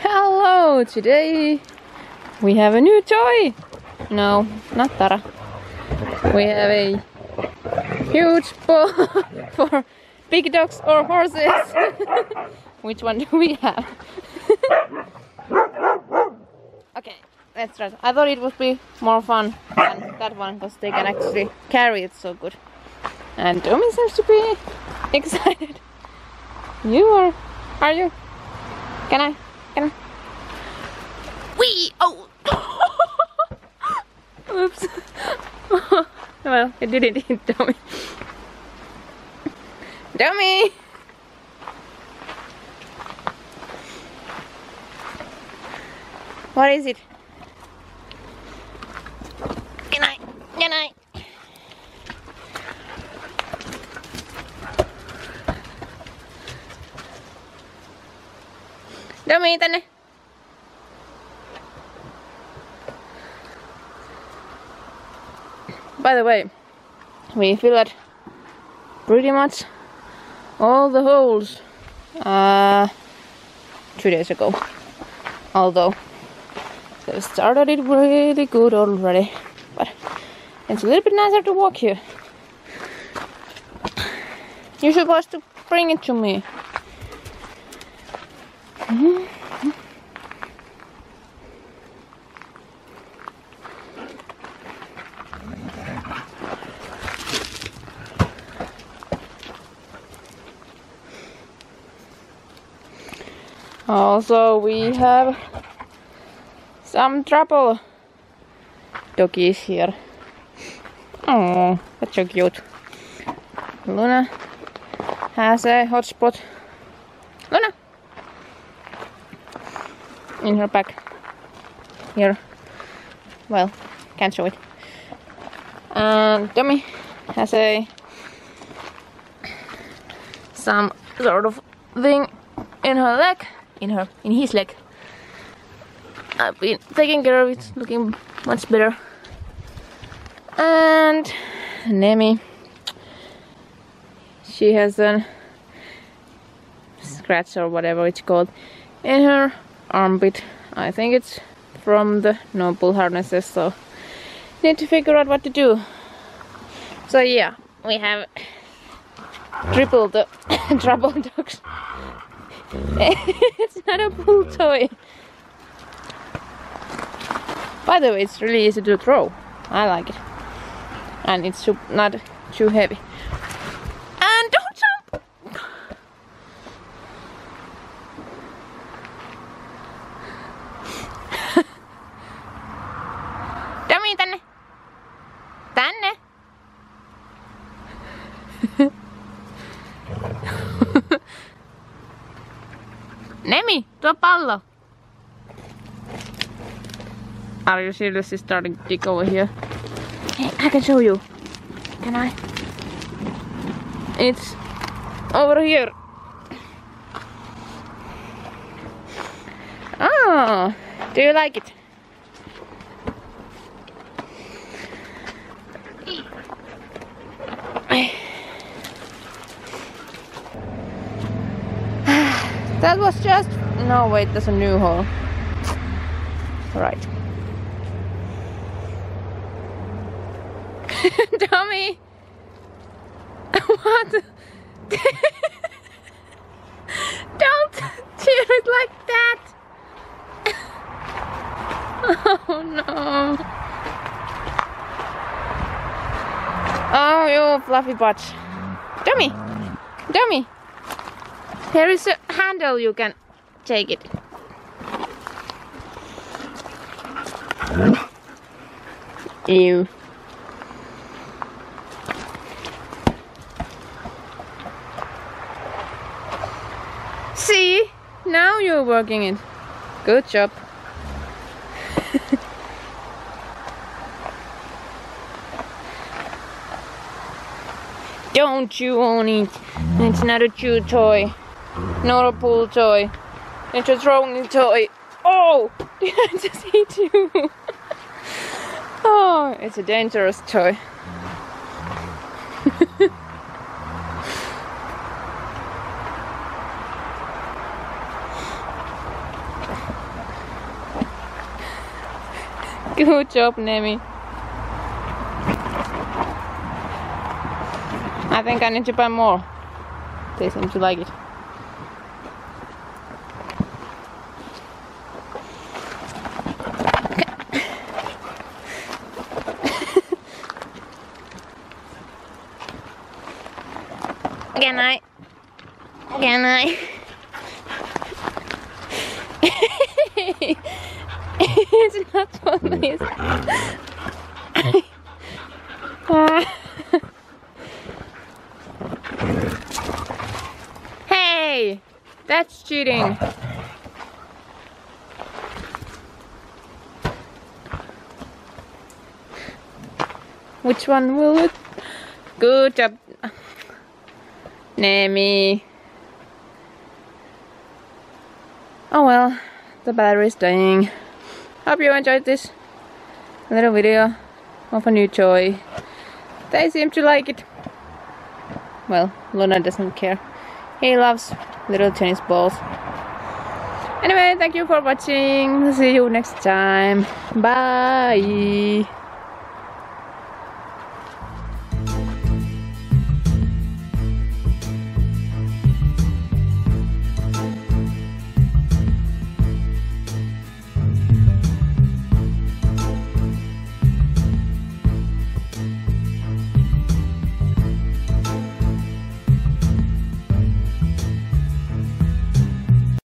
Hello, today we have a new toy. No, not Tara. We have a huge ball for big dogs or horses. Which one do we have? okay, let's try. I thought it would be more fun than that one because they can actually carry it so good. And Domi seems to be excited. You are, are you? Can I? Can I? Wee! Oh! Oops. well, it didn't hit Domi. Domi! What is it? Good night. Good I? Domi, tänne. By the way, we filled pretty much all the holes uh, two days ago. Although they started it really good already, but it's a little bit nicer to walk here. You're supposed to bring it to me. Also, we have some trouble doggies here. Oh, that's so cute. Luna has a hotspot. Luna! In her back. Here. Well, can't show it. And Domi has a some sort of thing in her leg in her in his leg. I've been taking care of it, looking much better. And Nemi, she has a scratch or whatever it's called in her armpit. I think it's from the no noble harnesses, so need to figure out what to do. So yeah, we have triple the trouble dogs. it's not a pull toy. By the way, it's really easy to throw. I like it. And it's not too heavy. And don't jump! Domi, tänne! Tänne! Pallo. Are you seriously starting to dig over here? Hey, I can show you. Can I? It's over here. Oh, do you like it? That was just... No, wait, there's a new hole. Right. Tommy! what? Don't tear it like that! oh no! Oh, you fluffy butt. Domi! Domi! Here is a handle you can take it. Ew. See? Now you're working it. Good job. Don't chew on it. It's not a chew toy. Not a pool toy. It's a throwing toy. Oh! Did I just hit you? oh, it's a dangerous toy. Good job, Nemi. I think I need to buy more. They seem to like it. Can I? Can I? it's not this. hey, that's cheating. Which one will it? Good job. Nemi. Oh well, the battery is dying. Hope you enjoyed this little video of a new toy. They seem to like it. Well, Luna doesn't care. He loves little tennis balls. Anyway, thank you for watching. See you next time. Bye.